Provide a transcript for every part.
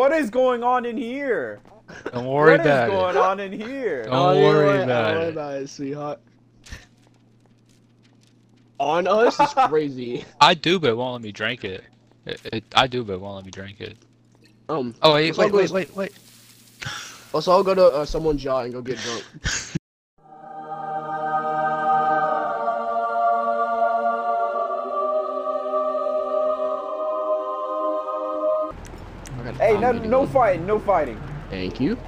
What is going on in here? Don't worry What is about going it. on in here? Don't Oh, you worry know what? about Don't worry it. about it, sweetheart. On us is crazy. I do, but it won't let me drink it. It, it. I do, but it won't let me drink it. Um, Oh wait, wait, wait, wait, wait. let's all go to uh, someone's yacht and go get drunk. I gotta Hey, find no, fighting, no fighting. Thank you.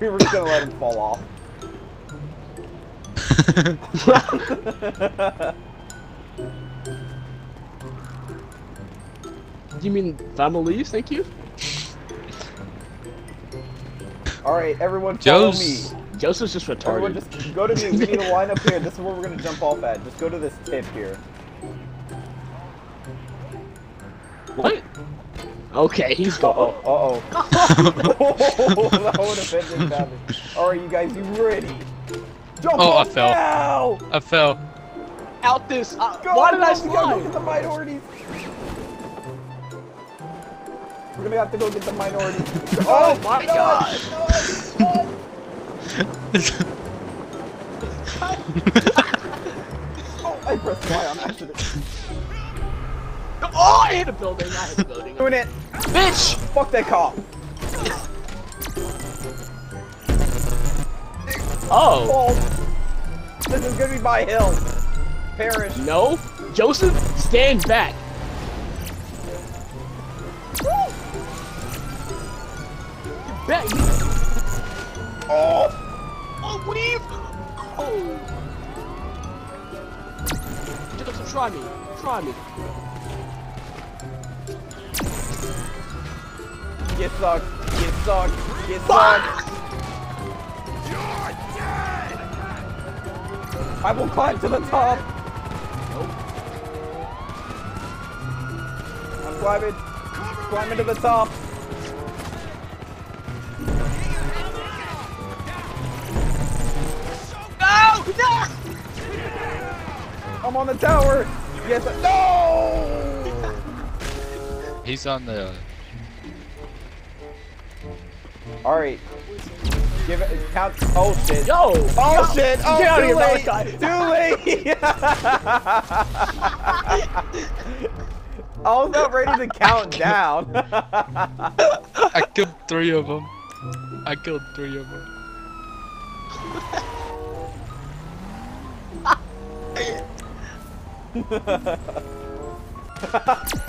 We were just gonna let him fall off. Do you mean families? Thank you. All right, everyone, follow Joe's- me. Joseph's just Everyone, retarded. just go to me. We need to line up here. This is where we're gonna jump off at. Just go to this tip here. What? Okay, he's Uh gone. oh. Uh oh. that would have been really bad. All right, you guys, you ready? Jump Oh, I off fell. now! I fell. Out this. Uh, Go, why did go, I We gotta go get the minorities. We're gonna have to go get the minorities. Oh my no, God. no, no. Oh, I pressed Y on accident. Oh, I hit a building. I hit a building. Doing it. Bitch! Fuck that cop. Oh. Oh. This is gonna be my hill. Perish. No. Joseph, stand back. Back. Oh. Oh, weave. Oh. Joseph, try me. Try me. Get sucked. Get sucked. Get sucked. You're dead. I will climb to the top. I'm climbing. Climbing to the top. No! No! I'm on the tower. Yes. I- no. He's on the. All right. Give it. Count. Oh shit. Yo! Oh shit! Oh, Get out too here, late! Too late! I was not ready to count down. I killed three of them. I killed three of them.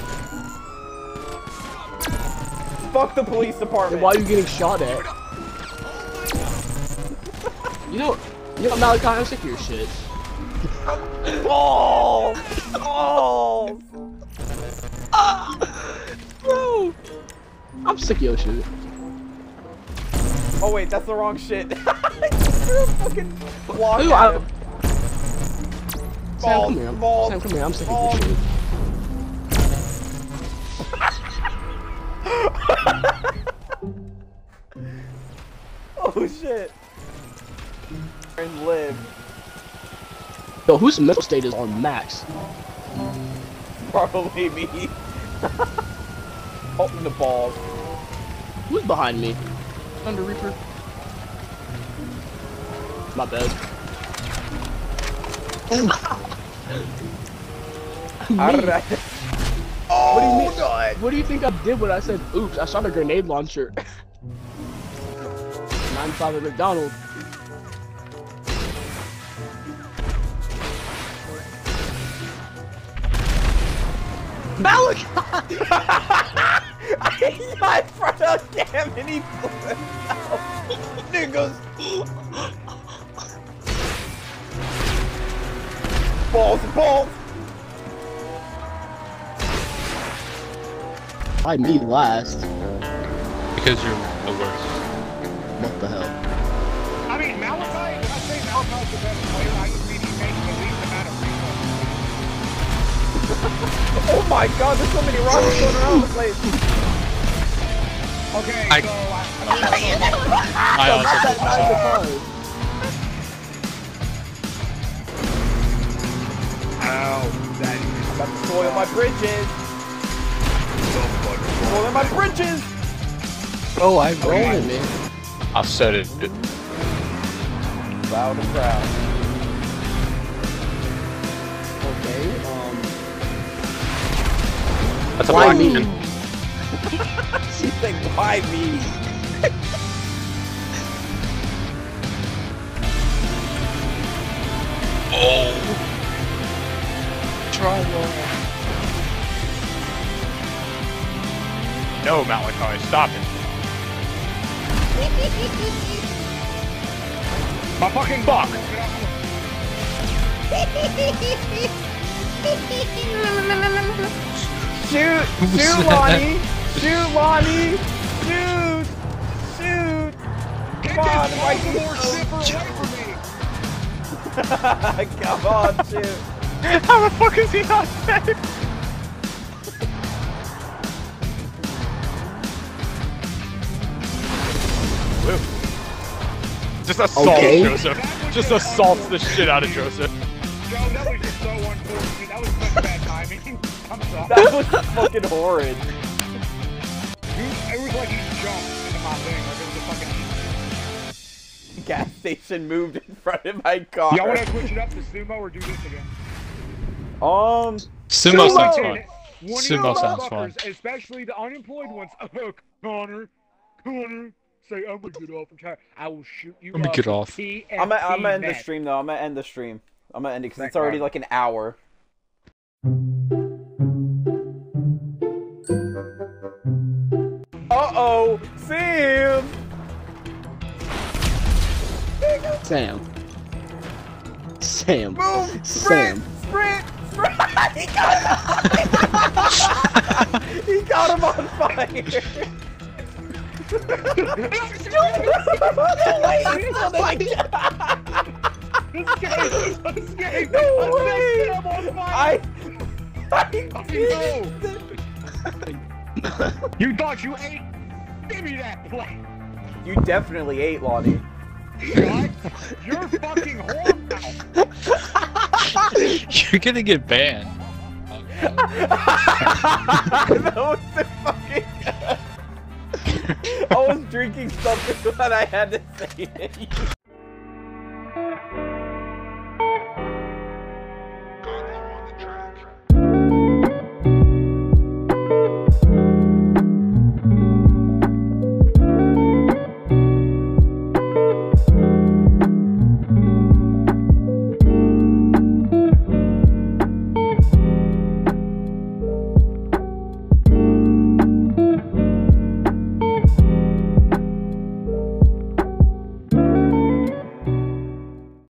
Fuck the police department. Why are you getting shot at? You know, you know, Malachi, I'm sick of your shit. Balls! Balls! Oh, oh. ah, bro! I'm sick of your shit. Oh wait, that's the wrong shit. Threw a fucking block Ooh, I- him. Sam, Balls, come here. Sam, come here. I'm sick of your shit. Oh shit. And live. Yo, whose mental state is on max? Probably me. oh, the balls. Who's behind me? Thunder Reaper. My bad. How What do you mean? God. What do you think I did when I said, oops, I shot a grenade launcher? 95 at McDonald's. Malachi! I in front of him and he flipped out. Goes. Balls, balls. I me last. Because you're the worst. What the hell? I mean, Malachi, when I say Malachi's the best player, I just mean he makes the least amount of free. Oh my god, there's so many rockets going around the place. Okay, I- so uh, I, I also That did nine myself. to five. Ow, that About to spoil my bridges. Spoiling my bridges. Oh, I'm Rolling, man. I said it. Loud and proud. Okay, um. That's a Why black me? man. She's like, why me? No, Malachi, stop it. My fucking buck! Shoot! Who's Shoot. Lonnie! Shoot, Lonnie! Shoot! Shoot! Get Come on, this Mikey! Baltimore oh, zipper away from me! Come on, shoot! How the fuck is he not dead? Just assault Okay. Joseph. Just assaults the shit out of Joseph. Joe, that was just so unfortunate. That was such bad timing. I'm sorry. That was fucking horrid. It was like he jumped into my thing. Like it was a fucking. Gas station moved in front of my car. Y'all want to switch it up to sumo or do this again? Um, Sumo Sumo! sounds And fun. One Sumo sounds motherfuckers, especially the unemployed ones. Oh, Connor, Connor, say I'm gonna get off. I'm tired. I will shoot you. Let me up get off. TFT I'm gonna, I'm gonna end the stream though. I'm gonna end the stream. I'm gonna end it because it's already like an hour. Uh oh, Sam! Sam. Sam. Move! Sam. Sprint! Sprint! Sprint! he got him! he got him on fire! no way! He's still doing it. Escape! Escape! No way! I'm on fire! I. I know. You thought you ate? Give me that plate! You definitely ate, Lonnie. What? You're fucking horrible! You're gonna get banned. that was so fucking good. I was drinking something and I had to say it.